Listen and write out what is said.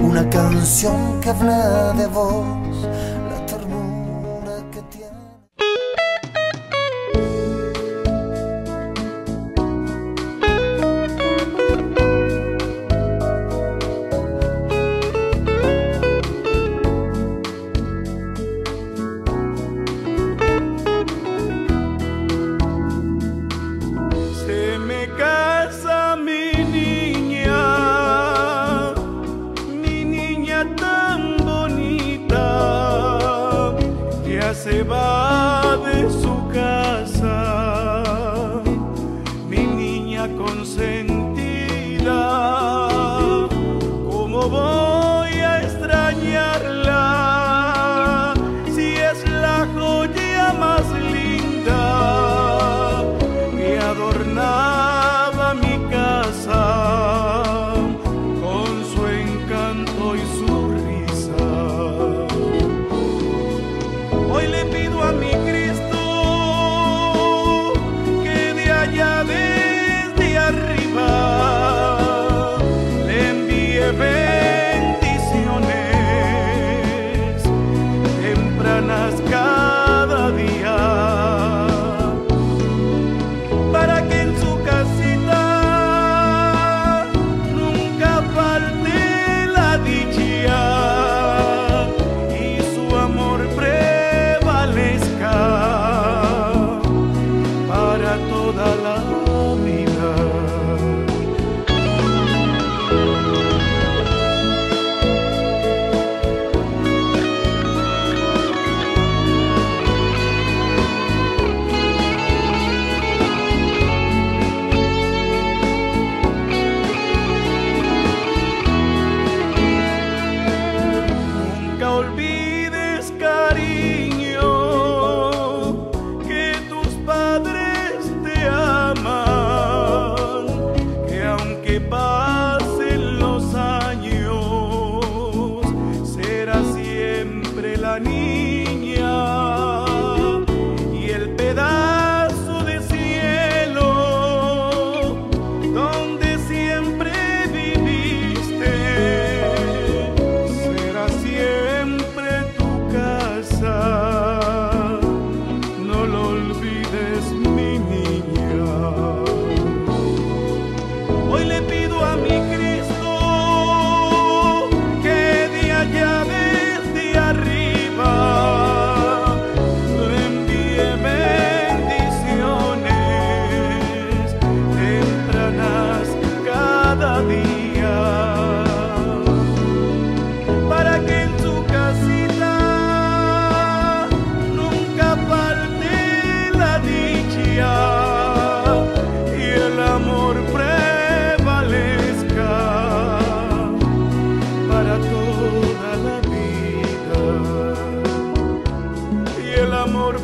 una canción que habla de vos, se va de su casa, mi niña consentida, ¿cómo voy a extrañarla si es la joya más linda que adorna? niña y el pedazo de cielo donde siempre viviste será siempre tu casa. No lo olvides, mi niña. Hoy le pido Para que en tu casita nunca parte la dicha y el amor prevalezca para toda la vida y el amor.